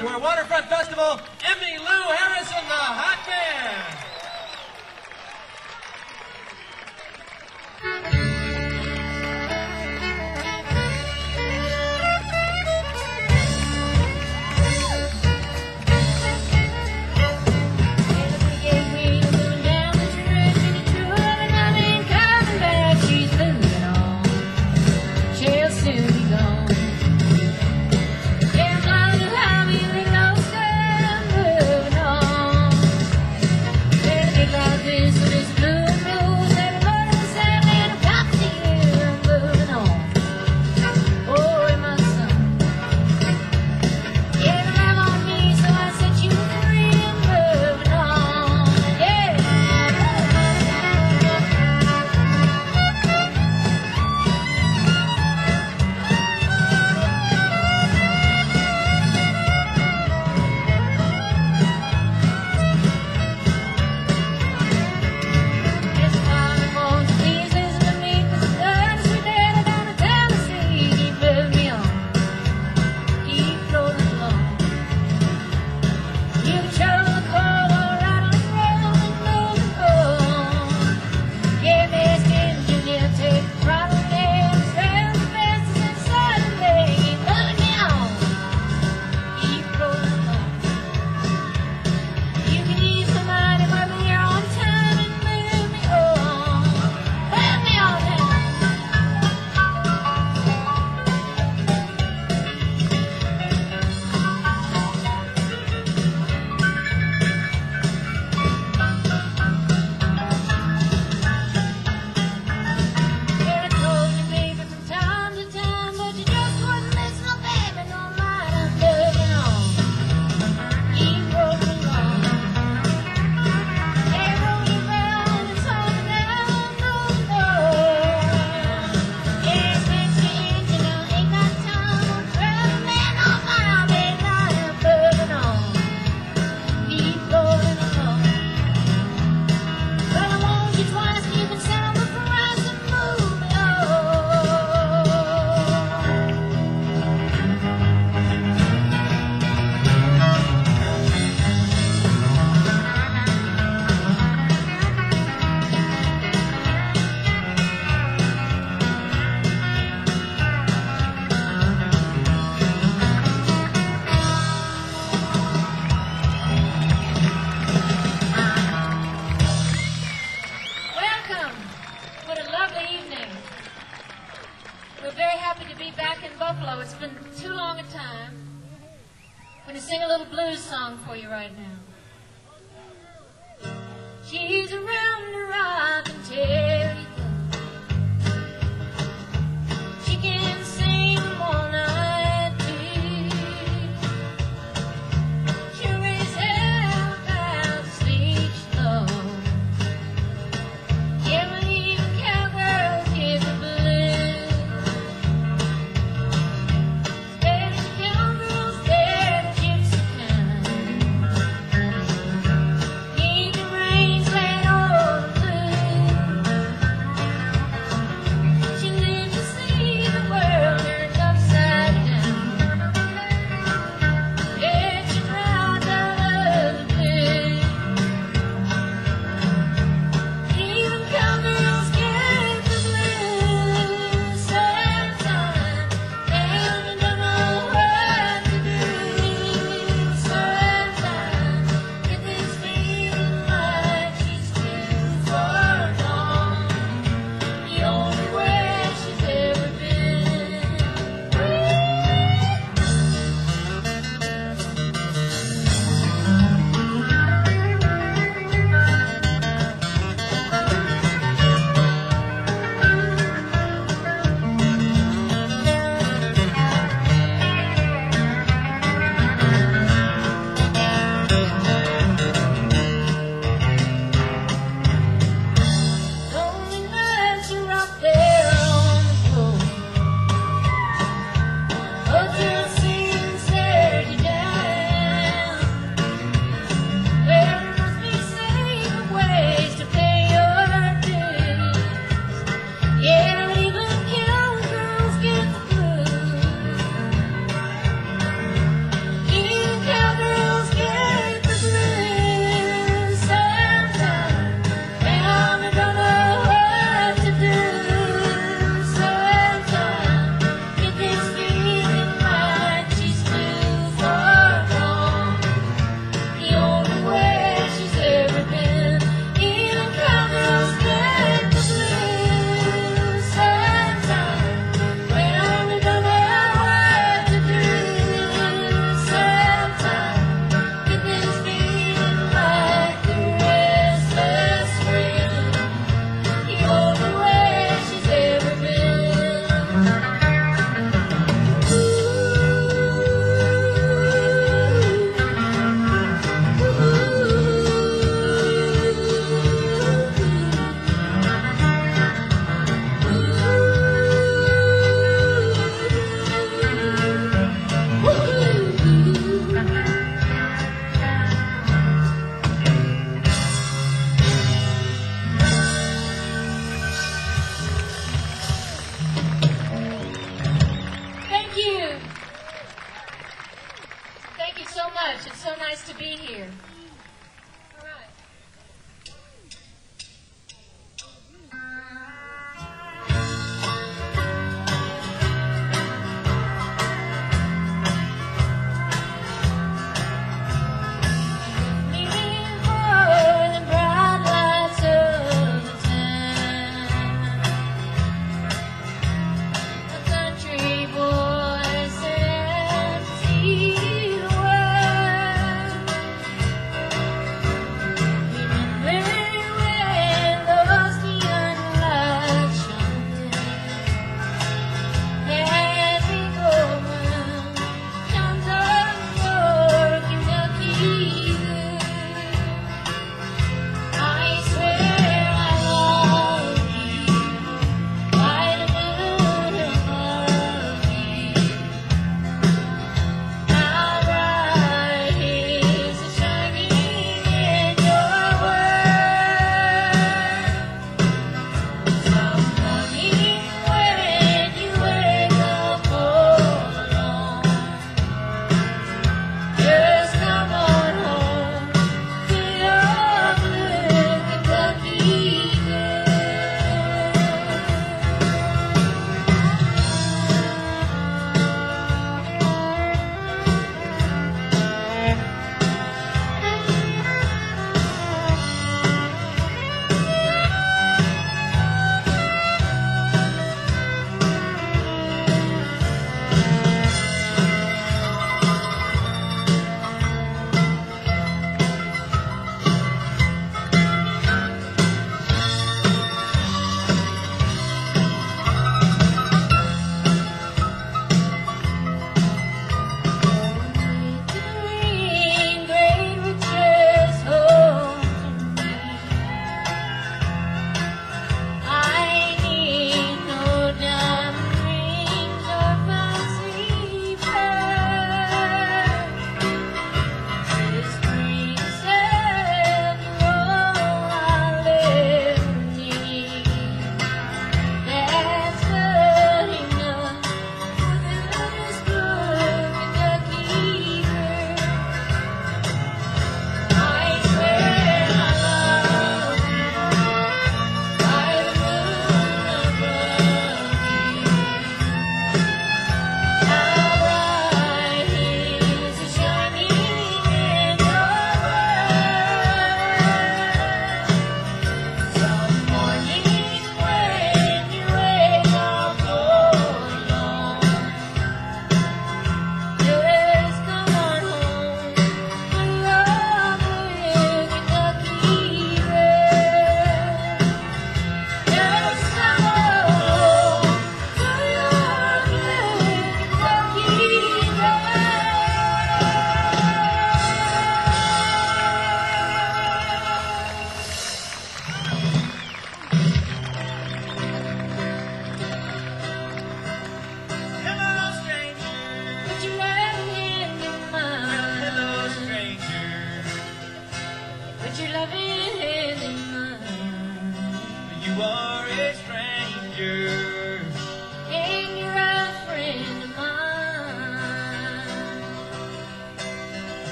to our Waterfront Festival,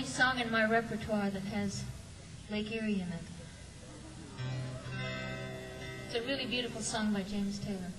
only song in my repertoire that has Lake Erie in it. It's a really beautiful song by James Taylor.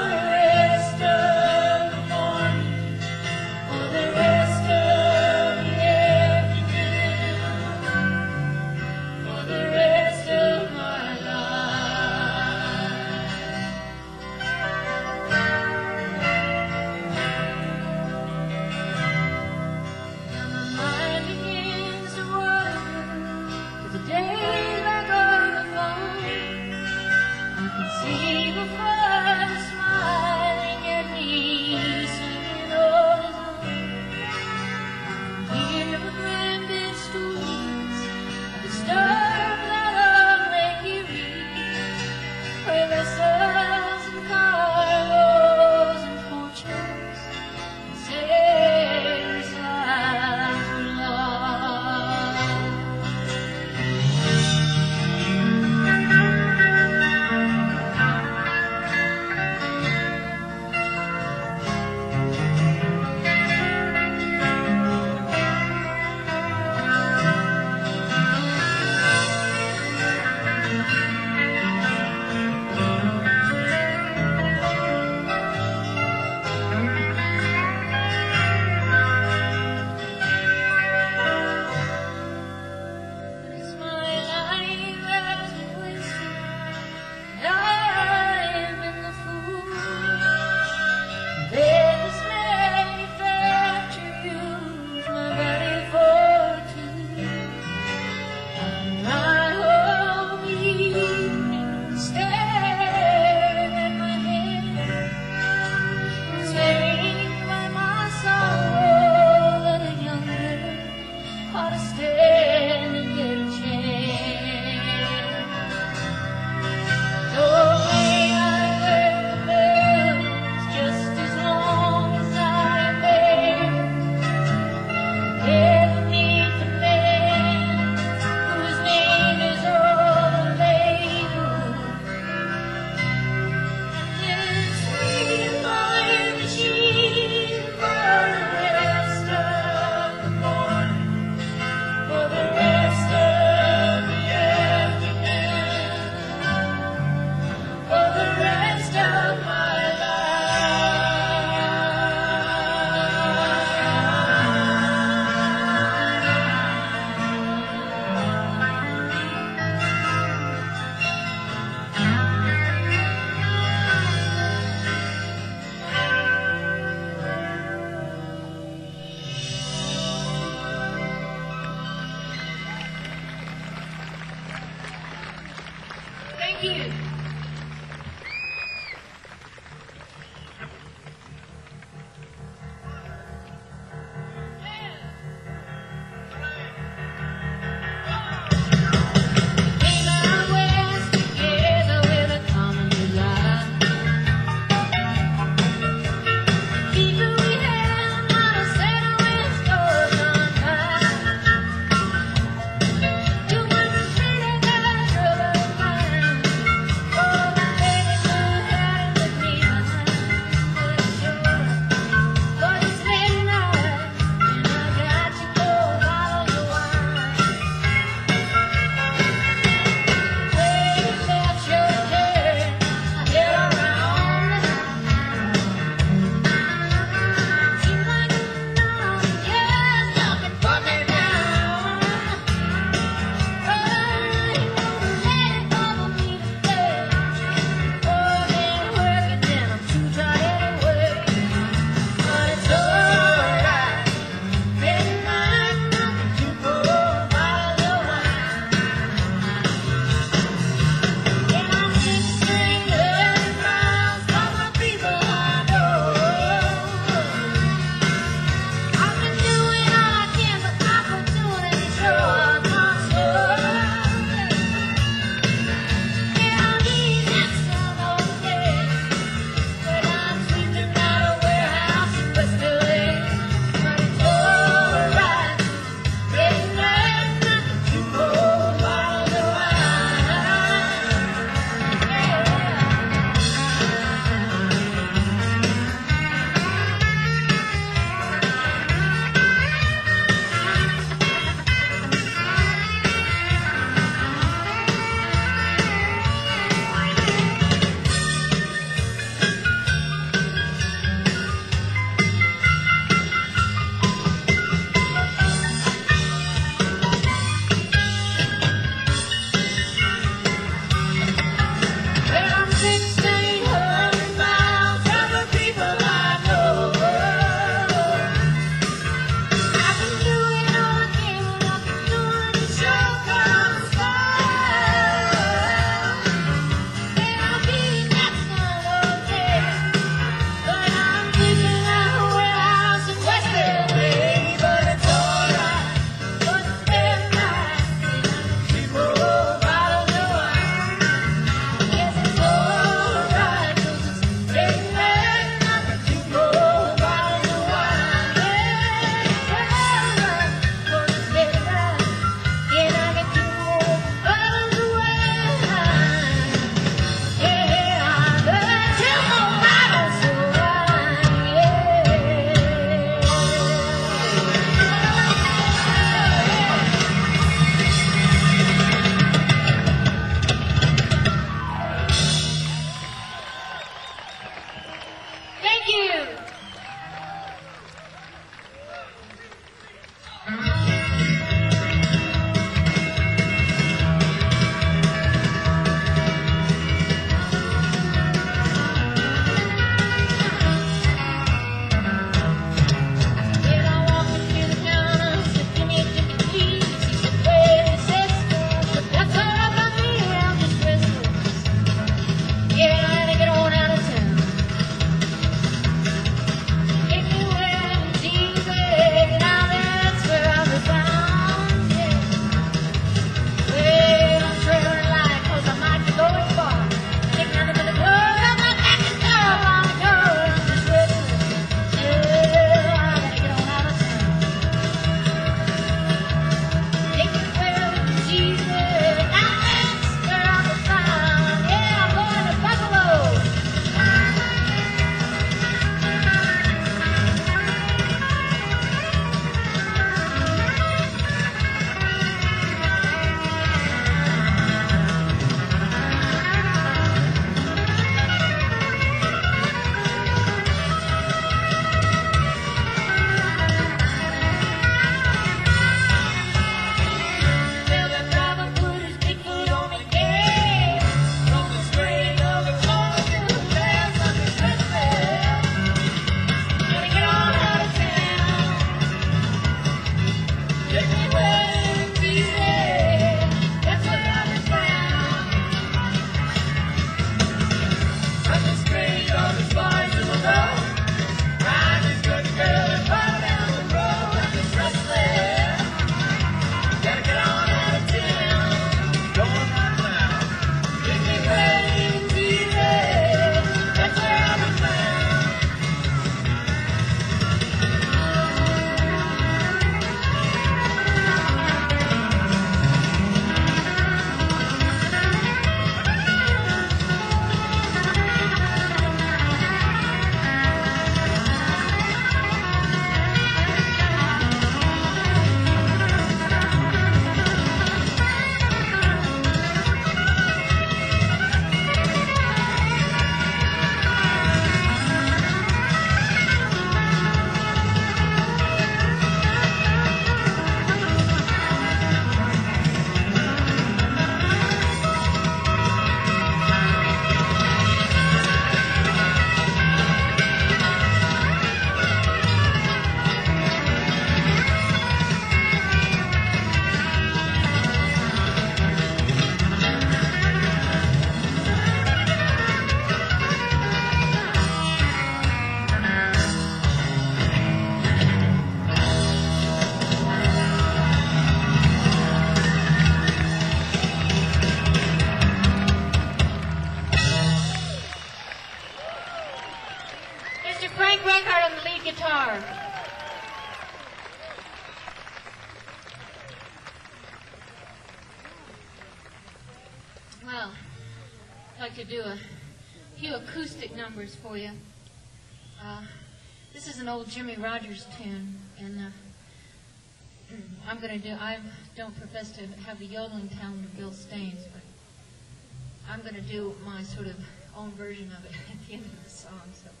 version of it at the end of the song. So.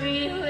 Really.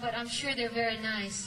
But I'm sure they're very nice.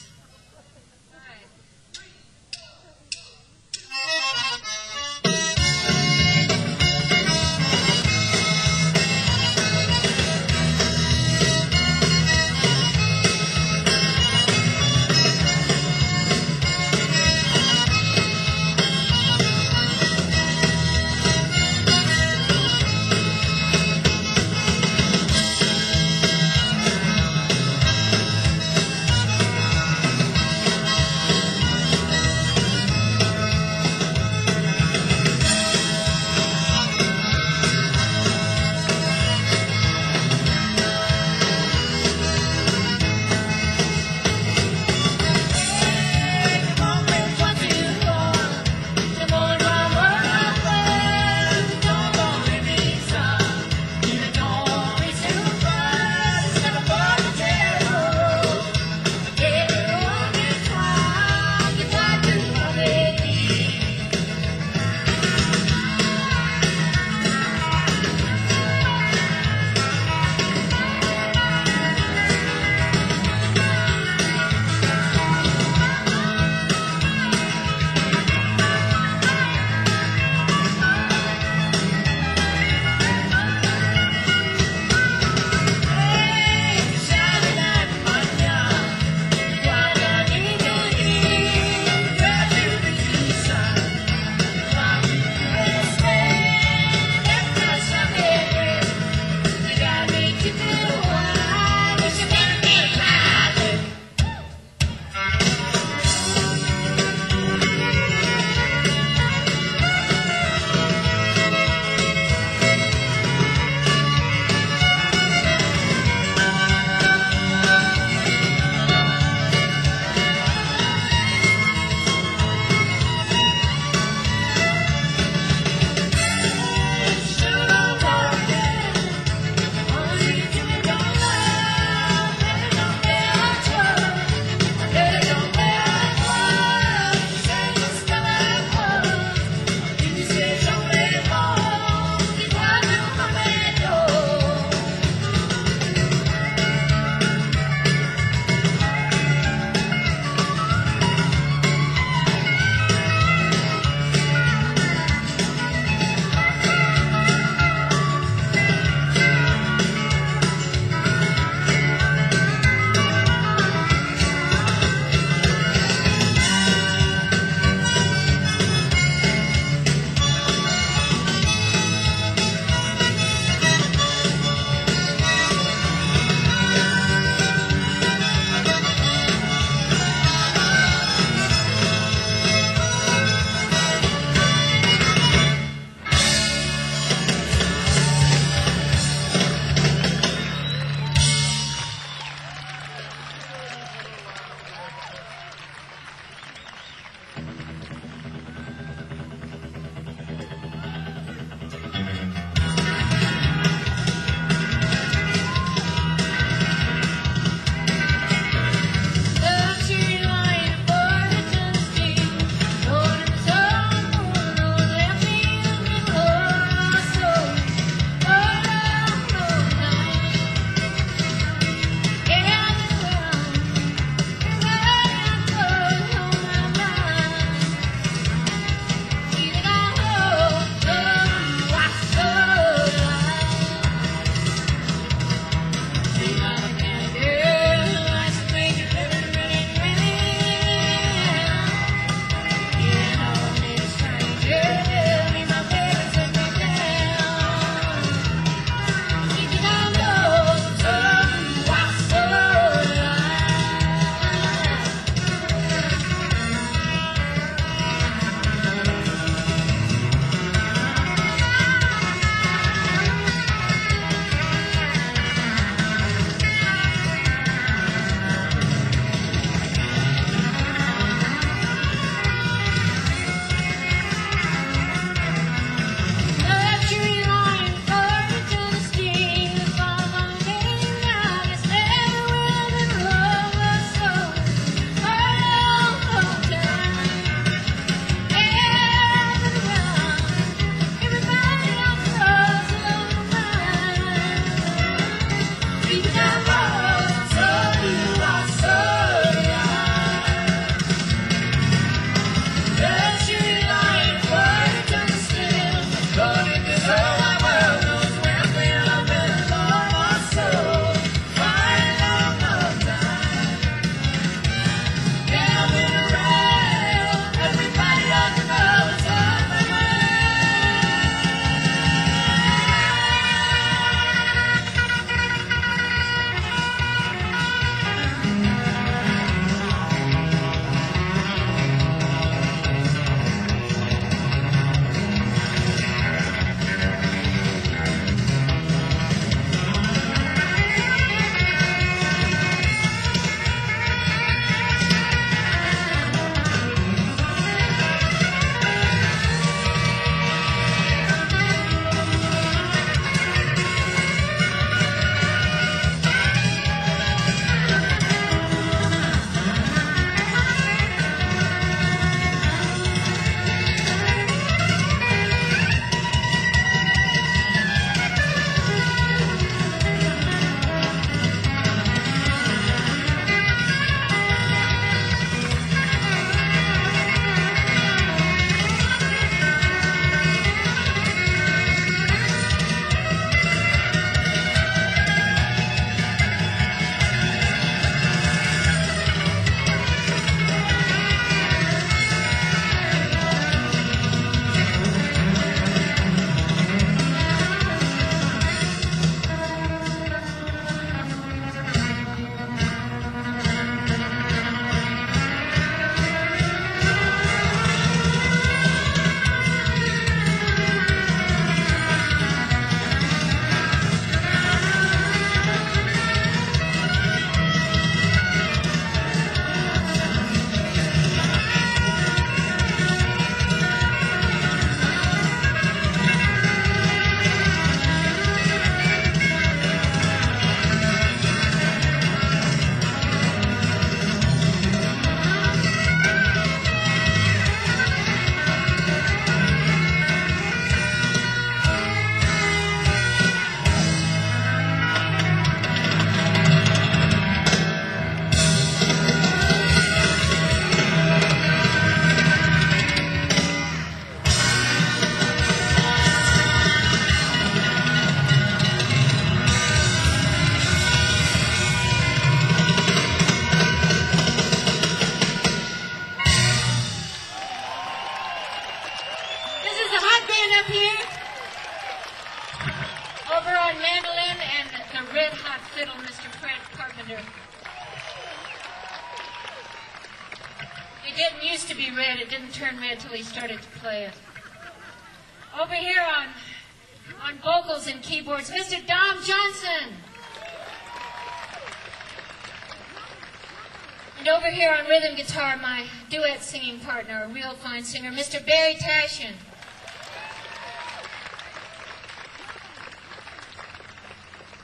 Guitar, my duet singing partner, a real fine singer, Mr. Barry Tashian.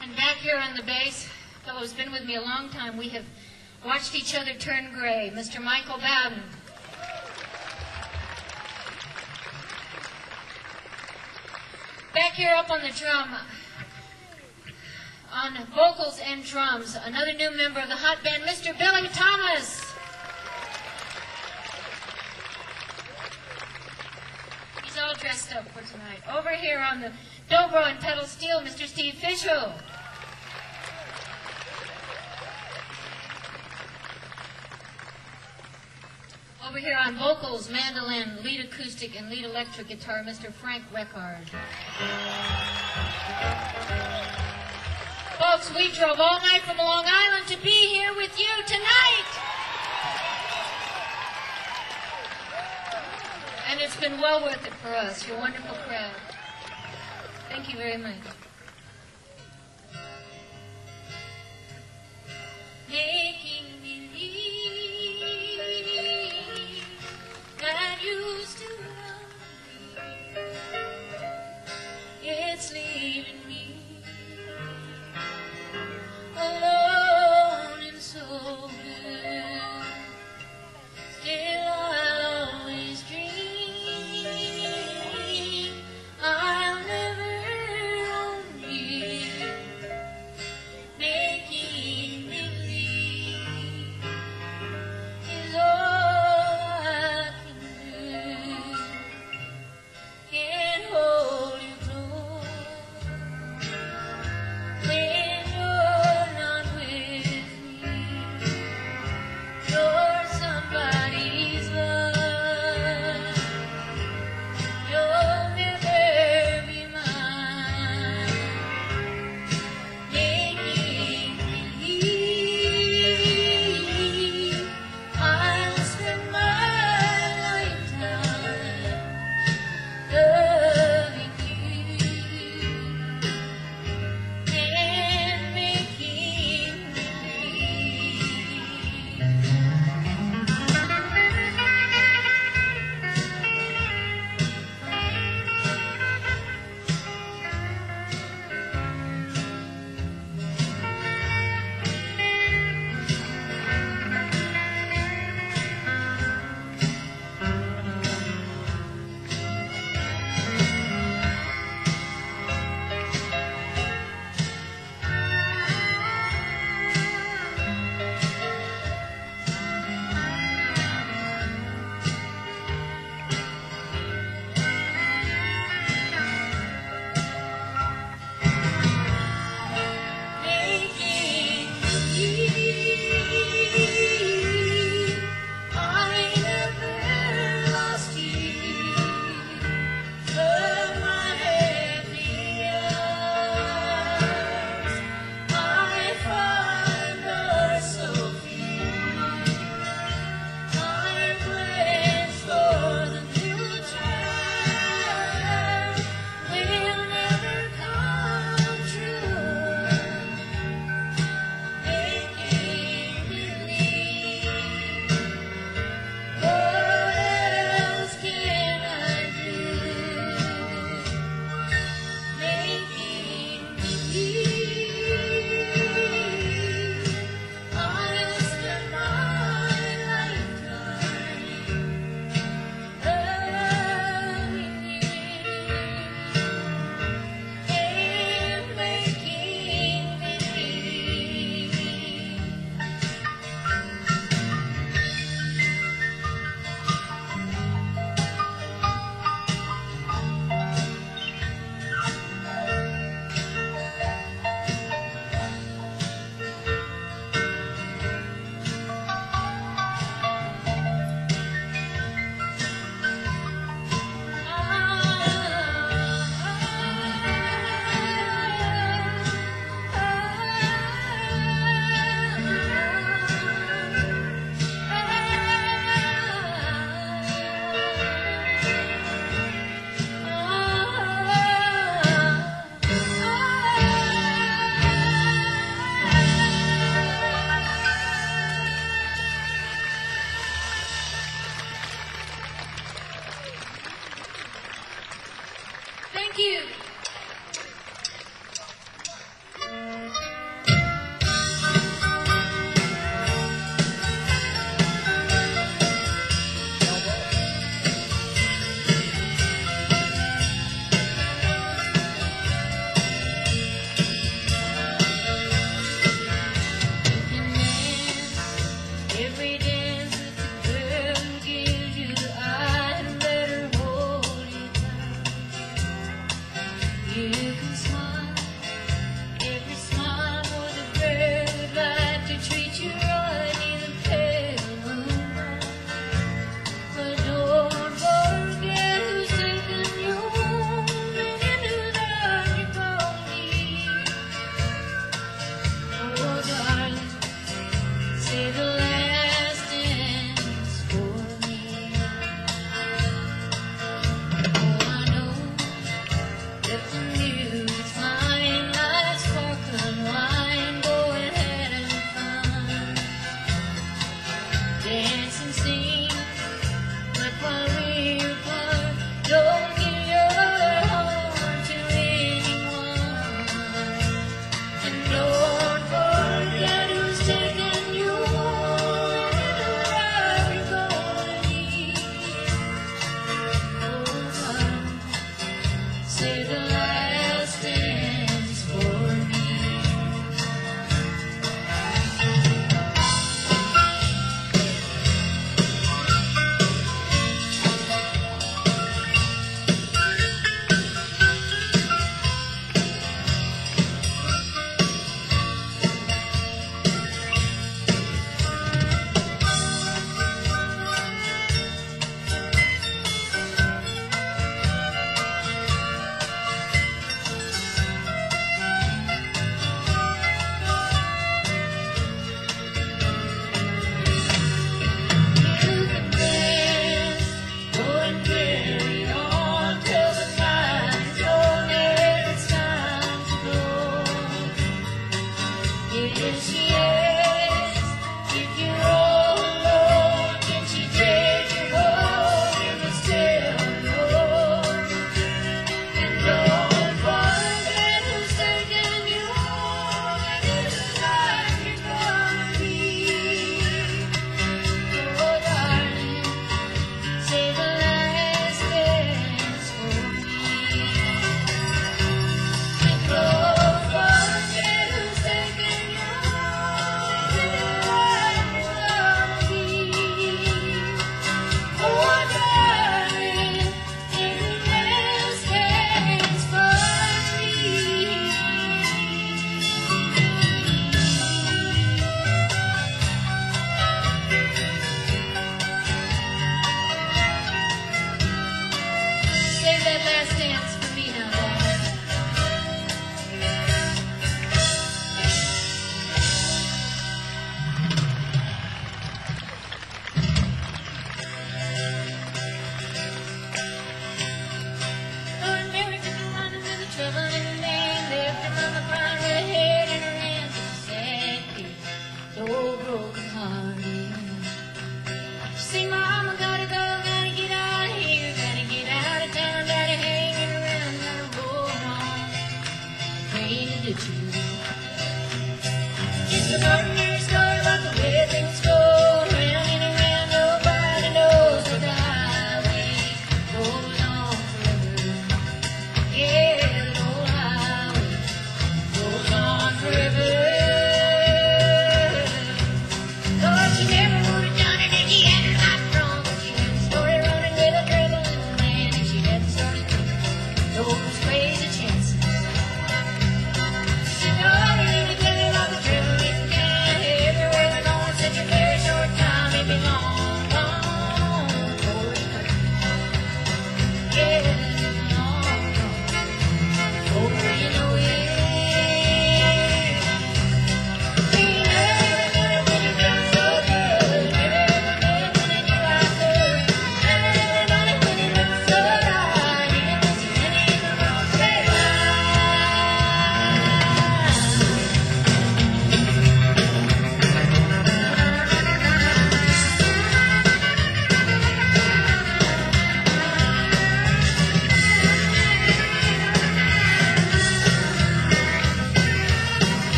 And back here on the bass, fellow who's been with me a long time, we have watched each other turn gray, Mr. Michael Bowden. Back here up on the drum, on vocals and drums, another new member of the hot band, Mr. Billy Thomas. He's all dressed up for tonight. Over here on the dobro and pedal steel, Mr. Steve Fishell. Over here on vocals, mandolin, lead acoustic, and lead electric guitar, Mr. Frank Reckard. Folks, we drove all night from Long Island to be here with you tonight. And it's been well worth it for us. You're a wonderful crowd. Thank you very much. Making believe that used to love me. It's leaving